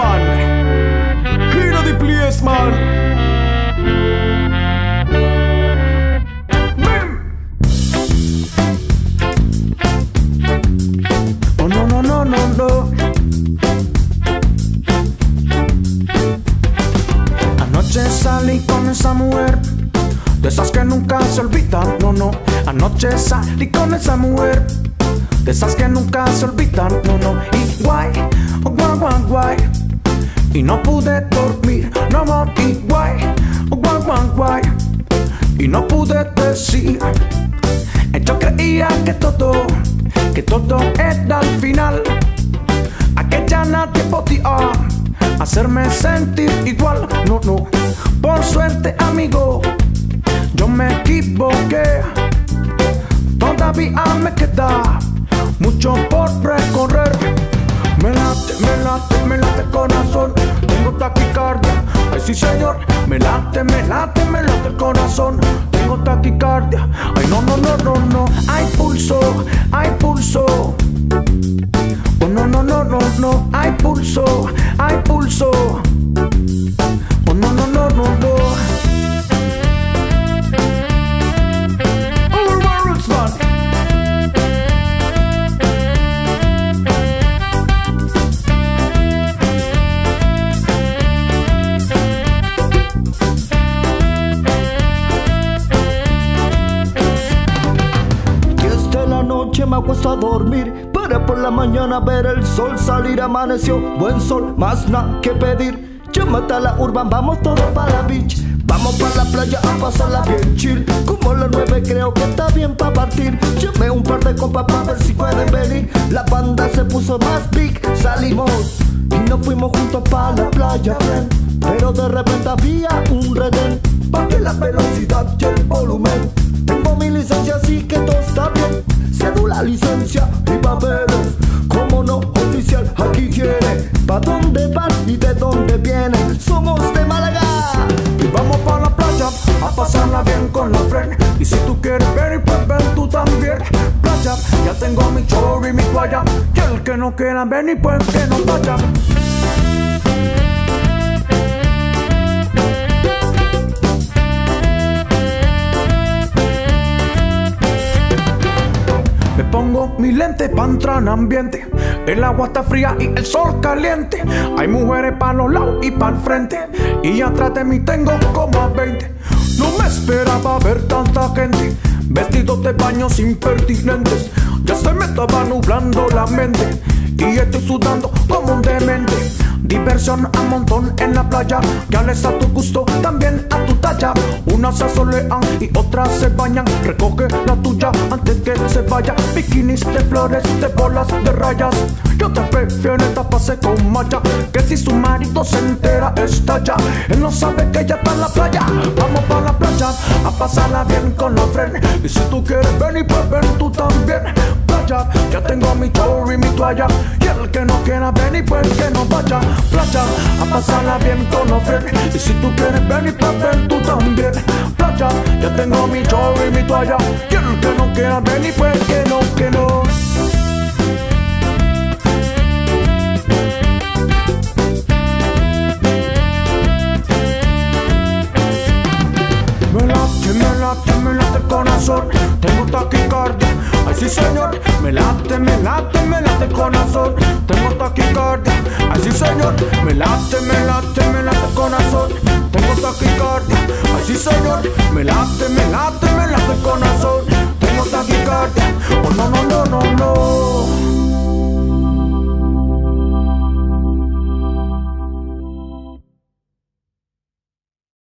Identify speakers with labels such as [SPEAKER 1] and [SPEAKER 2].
[SPEAKER 1] man. Clear the place, man. Oh no no no no no. Anoche salí con esa mujer. De esas que nunca se olvidan, no, no. Anoche salí con esa mujer. De esas que nunca se olvidan, no, no. Y guay, oh, guay, guay, guay. Y no pude dormir, no. Y guay, guay, guay, guay. Y no pude decir. Yo creía que todo, que todo era al final. Aquella nadie podía hacerme sentir igual. No, no. Por suerte, amigo, yo me equivoqué. Todavía me queda mucho por recorrer. Me late, me late, me late el corazón. Tengo taquicardia. Ay, sí, señor. Me late, me late, me late el corazón. Tengo taquicardia. Ay, no, no, no, no, no. Hay pulso, hay pulso.
[SPEAKER 2] Acuesto a dormir. Para por la mañana ver el sol salir Amaneció buen sol, más nada que pedir. Llámate a la urban, vamos todos para la beach. Vamos para la playa a pasarla bien chill. Como las nueve creo que está bien para partir. Llamé un par de compas para ver si pueden venir. La banda se puso más big, salimos Y nos fuimos juntos para la playa, friend. Pero de repente había un redén Bajé la velocidad y el volumen. Tengo mi licencia, así que todo. Cédula, licencia y papeles. Como no oficial, aquí quiere. ¿Pa dónde van y de dónde vienen? Somos de Málaga.
[SPEAKER 1] Y vamos para la playa a pasarla bien con la friend. Y si tú quieres ver, pues ven tú también. Playa, ya tengo mi chorro y mi toalla. Y el que no quiera venir, pues que no vaya. Pongo mi lente pa' entrar en ambiente. El agua está fría y el sol caliente. Hay mujeres pa' los lados y pa' el frente. Y atrás de mí tengo como a 20. No me esperaba ver tanta gente. Vestidos de baño impertinentes. Ya se me estaba nublando la mente. Y estoy sudando como un demente. Diversión a montón en la playa. Ya les a tu gusto, también a tu talla. Unas se asolean y otras se bañan. Recoge la tuya antes que se vaya. Bikinis de flores, de bolas, de rayas. Yo te prefiero esta pase con malla. Que si su marido se entera, estalla. Él no sabe que ella está en la playa. Vamos para la playa a pasarla bien con los frenes. Y si tú quieres venir, pues ven tú también. Playa, ya tengo mi chorro y mi toalla. Y el que no quiera venir, pues que no vaya. A pasarla bien con los. Y si tú quieres venir, pues ven tú también. Playa, ya tengo mi chorro y mi toalla. El que no quiera venir, pues que no, que no. Me late, me late, me late el corazón Tengo taquicardia, sí señor. Me late, me late, me late el corazón. Tengo taquicardia, Así señor. Me late, me late, me late el corazón. Tengo taquicardia, ay sí señor. Me late, me late, me late el corazón. Tengo taquicardia, oh no, no, no, no, no.